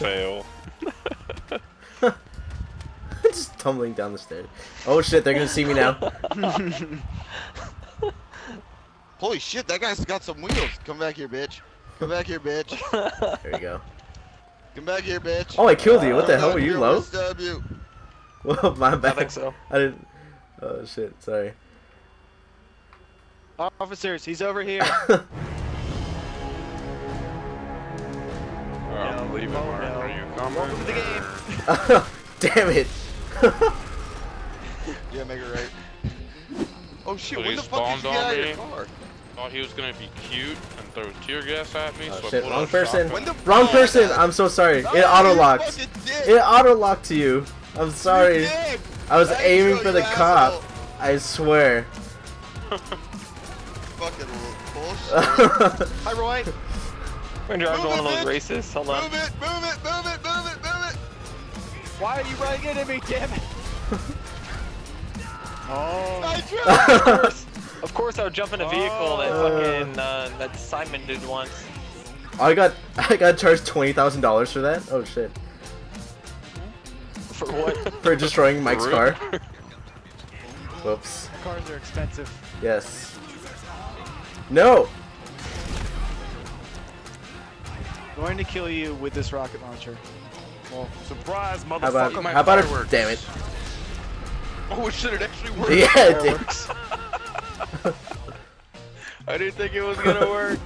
fail. Just tumbling down the stairs. Oh shit, they're gonna see me now. Holy shit, that guy's got some wheels. Come back here, bitch. Come back here, bitch. There you go. Come back here, bitch. Oh, I killed you. What the Come hell? Were you low? Mr. W. Well, my I think so. I didn't. Oh shit. Sorry. Officers, he's over here. Oh, No, leave it, oh, Mark. no. Are? Welcome to the game. Damn it. Yeah, make it right. Oh shit, So when he the fuck did spawned you get on out of me? your car? Thought he was gonna be cute and throw tear gas at me, Oh so I shit, pulled wrong a person. shotgun. The Wrong fuck? person. I'm so sorry. No, It auto you locked. fucking dick. It auto locked to you. I'm sorry. Dick. I was Thank aiming you, for you the cop. asshole. I swear. Fucking bullshit. Hi, Roy. We're gonna drive Move one of those races. Hold on. Move it, move it, move Why are you running into me, damn it? oh. Nitro! of course, of course, I would jump in a vehicle that Oh. fucking uh, that Simon did once. I got I got charged twenty thousand dollars for that. Oh shit. For what? For destroying Mike's car. Whoops. Cars are expensive. Yes. No. Going to kill you with this rocket launcher. Well, Surprise, How about my how about a fireworks. damn it? Oh shit! It actually worked. Yeah, it did. I didn't think it was gonna work.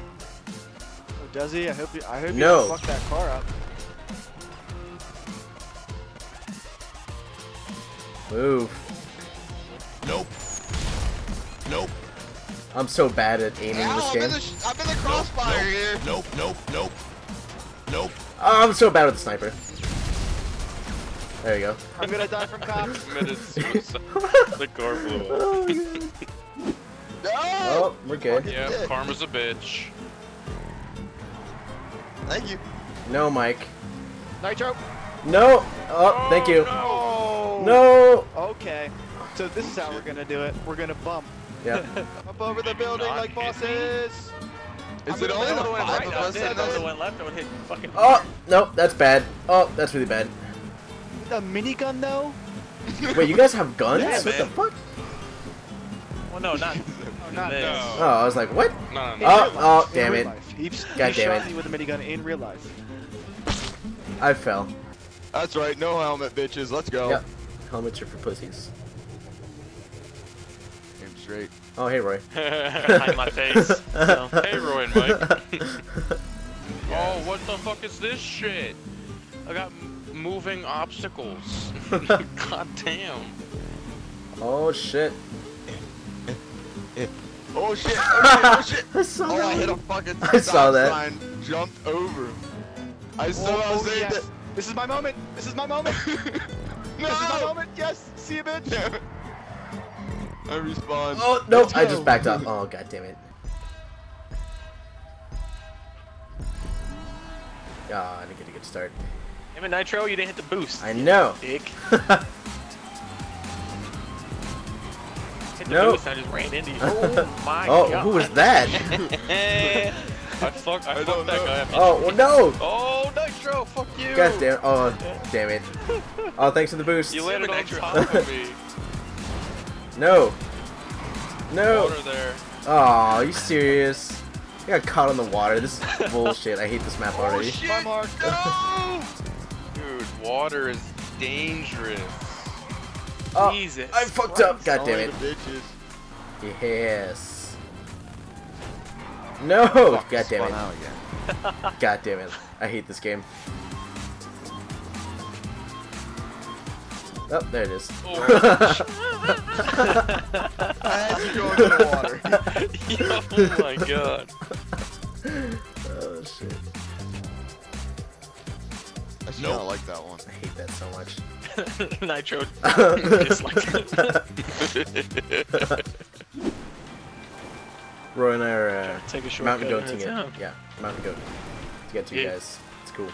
oh, does he? I hope you. I hope No. you don't fuck that car up. Move. Nope. Nope. I'm so bad at aiming Ow, this I'm in game. the, I'm in the crossfire here. Nope, nope, nope. Nope. Oh, I'm so bad with the sniper. There you go. I'm gonna die from cops. Committed suicide. the car blew up. Oh, No! oh we're good. Yeah, Dick. karma's a bitch. Thank you. No, Mike. Nitro. No. Oh, thank you. Oh. No. Okay. So this is how we're gonna do it. We're gonna bump Yep. Up over the building Not like bosses. Is I'm it gonna only say the if I went five right, of I us did. in If I left, I would hit fucking. Oh, no, that's bad. Oh, that's really bad. With a minigun though? Wait, you guys have guns? Yeah, what the fuck? Well, no, not. Oh, not this. No. Oh, I was like, what? No, no, no. Oh, real life, oh, damn it. life. He, he damn shot it. me with a minigun in real life. I fell. That's right, no helmet, bitches. Let's go. Yep. Helmets are for pussies. Aim straight. Oh, hey, Roy. Behind my face. So. Hey, Roy and Mike. Oh, what the fuck is this shit? I got m- moving obstacles. God damn. oh, shit. Oh shit! Oh shit! Oh shit! I saw Oh, that. I hit a fucking I saw that. sign. Jumped over. I Oh, somehow oh, yes. it. This is my moment. This is my moment. No! This is my moment. Yes. See you, bitch. I respawned. Oh, no, I just backed up. Oh, god damn it. Ah, I didn't get a good start. Damn it, Nitro, you didn't hit the boost. I know. Dick. Hit the No. boost, I just ran into you. Oh my oh, god. who was that? I fuck, I, I fucked don't that know. guy up. oh, well, no. Oh, Nitro, fuck you. God damn. Oh, damn it. Oh, thanks for the boost. You landed on Nitro. top of me. No. No. Water there. Oh, you serious? I got caught in the water. This is bullshit. I hate this map Oh already. shit! Bye, Mark. No! Dude, water is dangerous. Oh, Jesus. I fucked up. God damn it. bitches. Yes. No. Fuck, God damn it. God damn it. I hate this game. Oh, there it is. Oh, I had to go into the water. oh my god. I should not like that one. I hate that so much. Nitro. Dislike. Roy and I are uh, Take a shortcut mountain in goating the it. town. Yeah, mountain goat. To get to you guys. It's cool.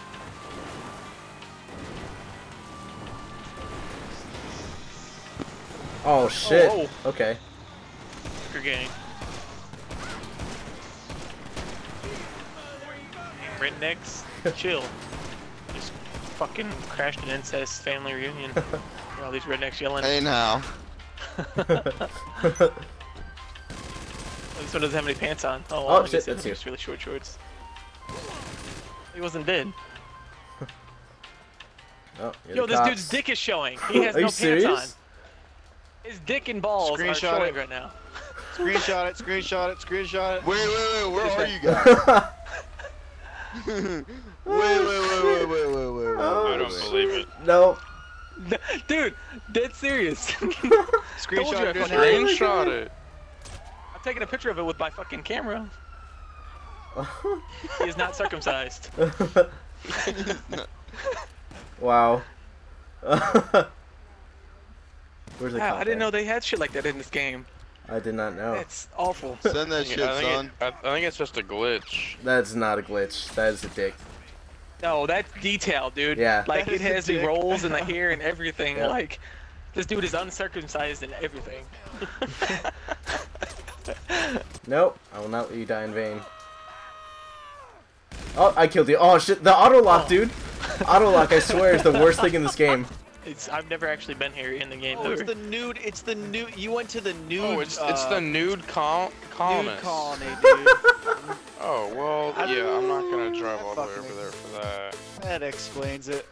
Oh shit. Oh, Okay. You're gang. Rednecks, chill. Just fucking crashed an incest family reunion. all these rednecks yelling. Hey now. This one doesn't have any pants on. Oh, Oh, well, I shit, that's he you. has really short shorts. He wasn't dead. Oh, Yo, this cops. dude's dick is showing. He has Are no you pants serious? on. His dick and balls are showing it. right now. Screenshot it, screenshot it, screenshot it. Wait, wait, wait. Where are you guys? Wait, wait, wait, wait, wait, wait, wait, wait. Oh, I don't believe it. No. Dude, dead serious. Screenshot you I it. fucking- Screenshot it. I'm taking a picture of it with my fucking camera. He is not circumcised. wow. Where's the Wow, I didn't know they had shit like that in this game. I did not know. It's awful. Send that shit, I, think son. it, I, I think it's just a glitch. That's not a glitch. That is a dick. No, that's detail, dude. Yeah. Like That it is a has the rolls and the hair and everything. Yeah. Like this dude is uncircumcised and everything. Nope. I will not let you die in vain. Oh, I killed you. Oh shit, the auto lock, Oh. dude. Auto lock, I swear, is the worst thing in this game. It's I've never actually been here in the game. Oh, it's the nude. It's the nude. You went to the nude. Oh, it's it's uh, the nude col nude colony, dude. Oh well, yeah. I'm not gonna drive all the way over there for that. that explains it.